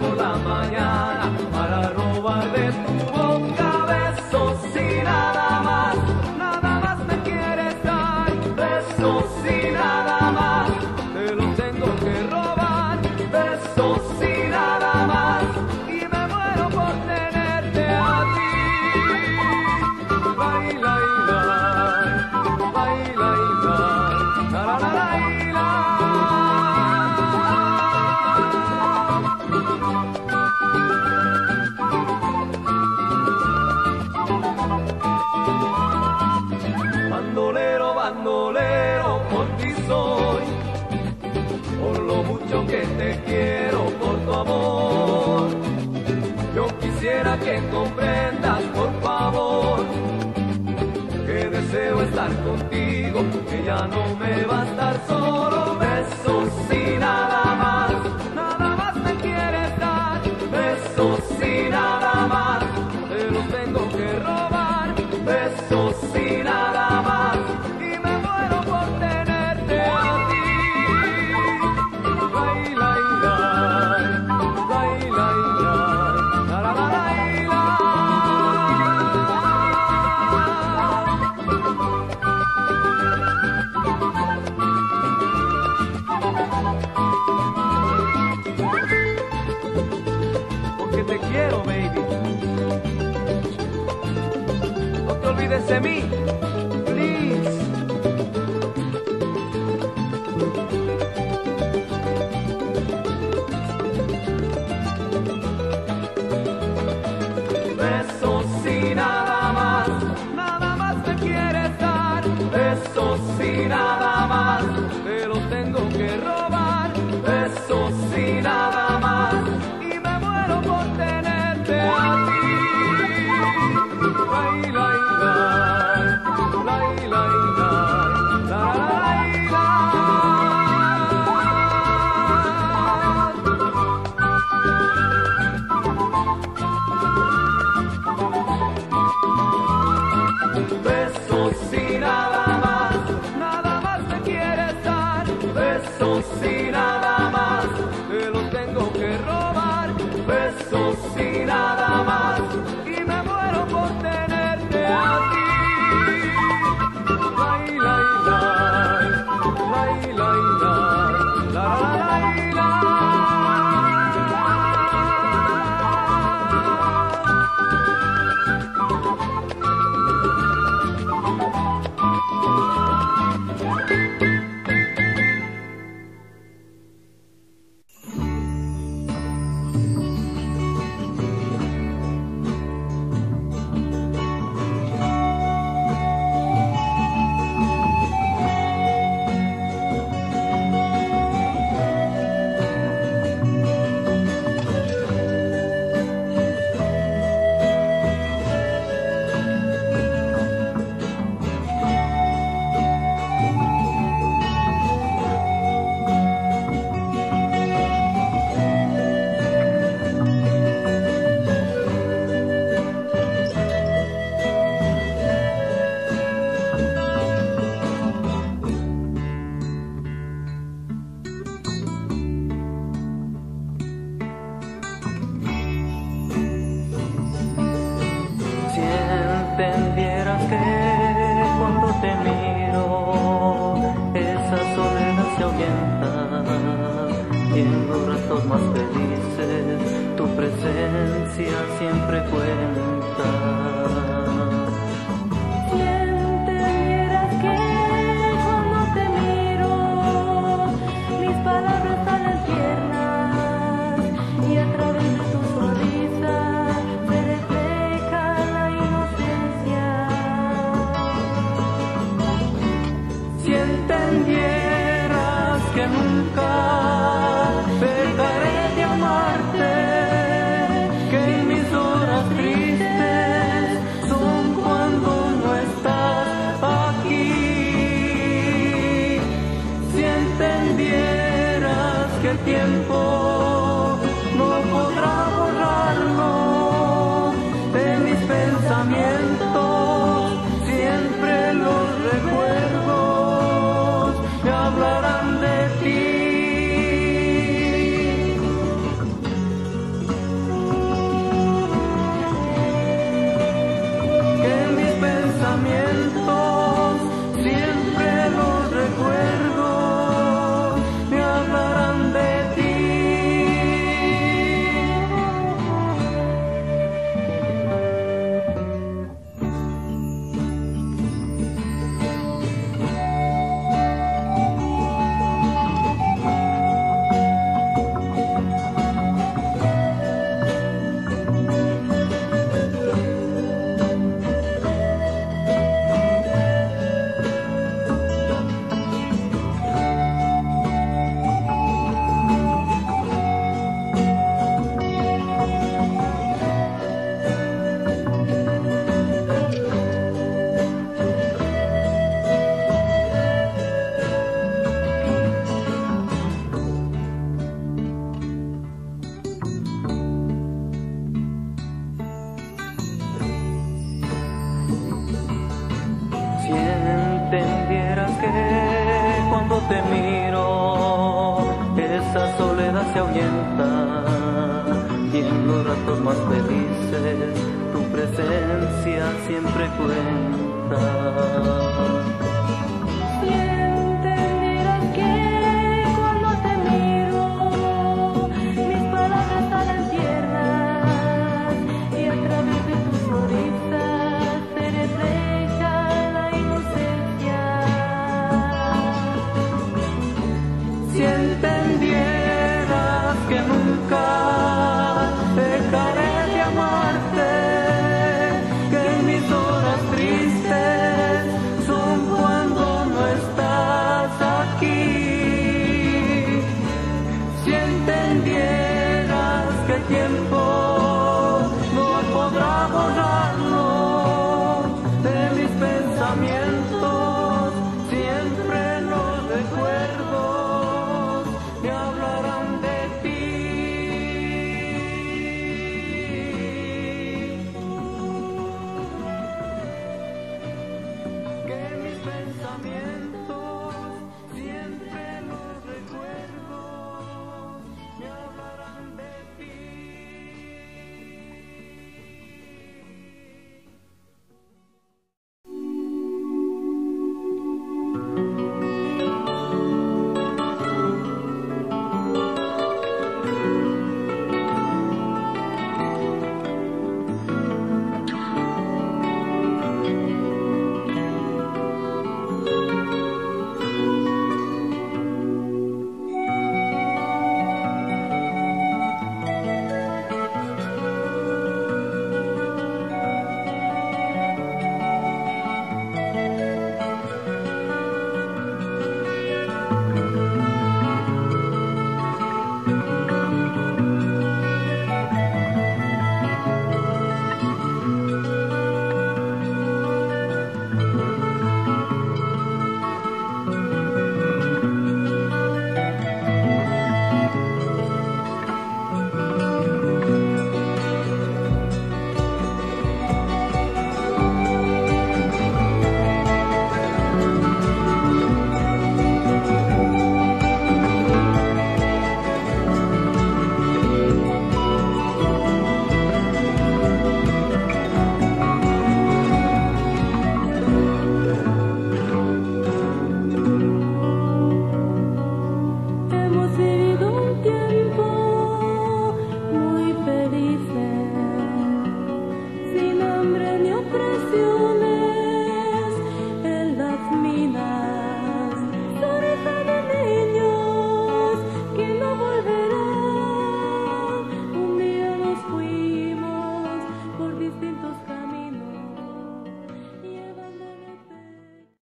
por la mañana para robarle tu voz. quisiera que comprendas, por favor, que deseo estar contigo, que ya no me va a estar solo. siempre cuenta. ¿Quién te vieras que cuando te miro mis palabras salen tiernas y a través de tu sonrisa se refleja la inocencia? Si entendieras que nunca entendieras que el más felices tu presencia siempre cuenta. うん。